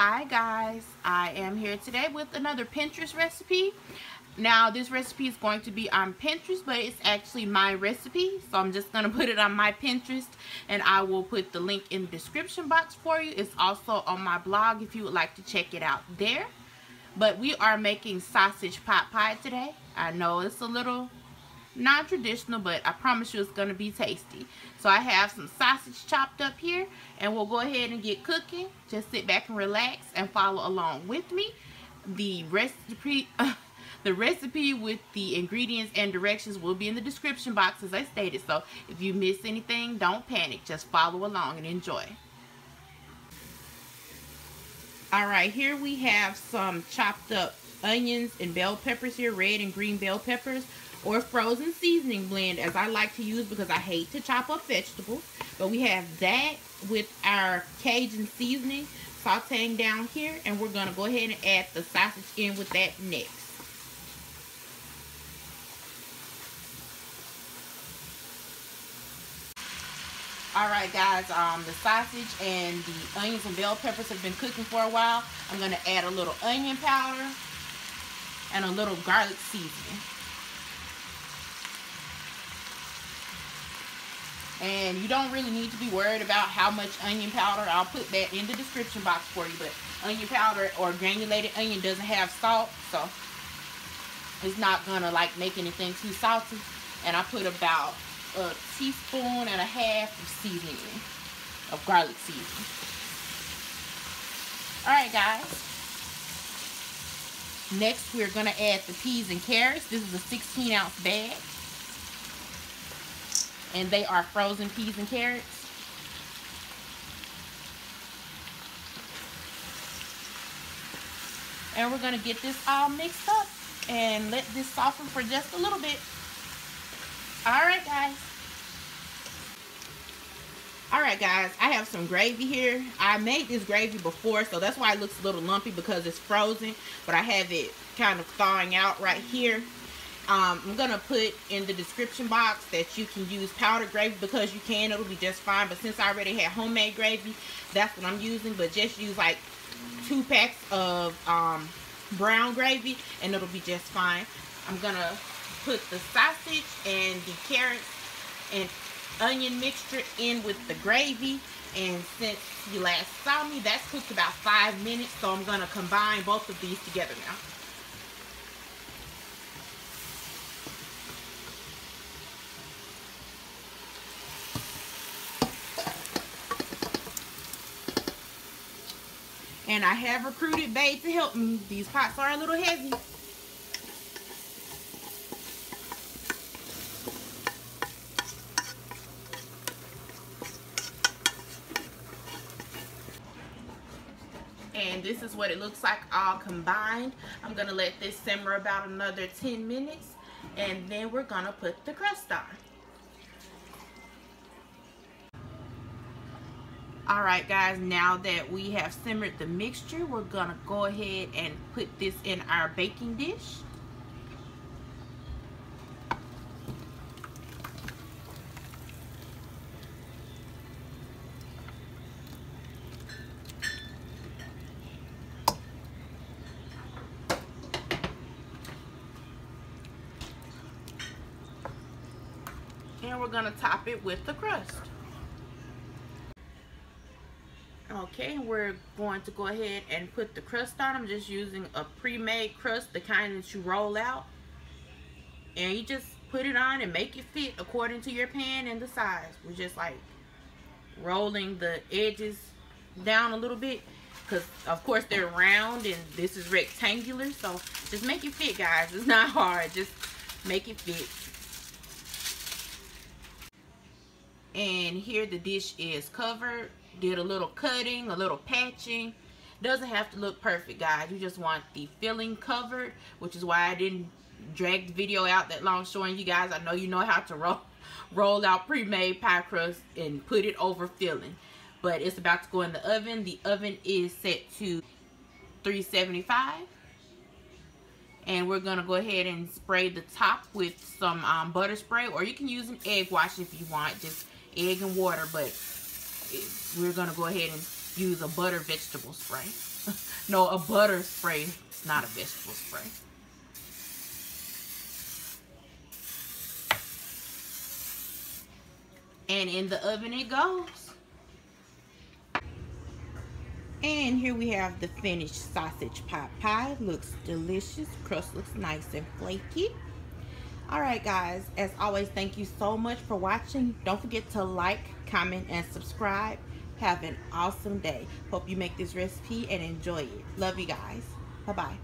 Hi guys, I am here today with another Pinterest recipe. Now this recipe is going to be on Pinterest, but it's actually my recipe. So I'm just going to put it on my Pinterest and I will put the link in the description box for you. It's also on my blog if you would like to check it out there. But we are making sausage pot pie today. I know it's a little non-traditional, but I promise you it's going to be tasty. So I have some sausage chopped up here, and we'll go ahead and get cooking. Just sit back and relax and follow along with me. The recipe... the recipe with the ingredients and directions will be in the description box as I stated. So if you miss anything, don't panic. Just follow along and enjoy. Alright, here we have some chopped up onions and bell peppers here, red and green bell peppers or frozen seasoning blend as I like to use because I hate to chop up vegetables. But we have that with our Cajun seasoning sauteing down here and we're going to go ahead and add the sausage in with that next. Alright guys, um, the sausage and the onions and bell peppers have been cooking for a while. I'm going to add a little onion powder and a little garlic seasoning. And you don't really need to be worried about how much onion powder. I'll put that in the description box for you. But onion powder or granulated onion doesn't have salt. So it's not going to like make anything too salty. And I put about a teaspoon and a half of seasoning. Of garlic seasoning. Alright guys. Next we're going to add the peas and carrots. This is a 16 ounce bag and they are frozen peas and carrots. And we're to get this all mixed up and let this soften for just a little bit. Alright guys. Alright guys, I have some gravy here. I made this gravy before, so that's why it looks a little lumpy because it's frozen. But I have it kind of thawing out right here. Um, I'm going to put in the description box that you can use powdered gravy because you can. It'll be just fine. But since I already had homemade gravy, that's what I'm using. But just use like two packs of um, brown gravy and it'll be just fine. I'm going to put the sausage and the carrots and onion mixture in with the gravy. And since you last saw me, that's cooked about five minutes. So I'm going to combine both of these together now. And I have recruited Babe to help me. These pots are a little heavy. And this is what it looks like all combined. I'm to let this simmer about another 10 minutes. And then we're to put the crust on. All right guys now that we have simmered the mixture we're gonna go ahead and put this in our baking dish. And we're gonna top it with the crust Okay, we're going to go ahead and put the crust on. I'm just using a pre-made crust, the kind that you roll out. And you just put it on and make it fit according to your pan and the size. We're just like rolling the edges down a little bit. Because, of course, they're round and this is rectangular. So, just make it fit, guys. It's not hard. Just make it fit. And here the dish is covered did a little cutting, a little patching. Doesn't have to look perfect, guys. You just want the filling covered, which is why I didn't drag the video out that long showing you guys. I know you know how to roll, roll out pre-made pie crust and put it over filling. But it's about to go in the oven. The oven is set to 375 and we're gonna go ahead and spray the top with some um, butter spray or you can use an egg wash if you want just egg and water but we're going to go ahead and use a butter vegetable spray. no, a butter spray. It's not a vegetable spray. And in the oven it goes. And here we have the finished sausage pot pie. Looks delicious. Crust looks nice and flaky. Alright guys, as always, thank you so much for watching. Don't forget to like, comment, and subscribe. Have an awesome day. Hope you make this recipe and enjoy it. Love you guys. Bye-bye.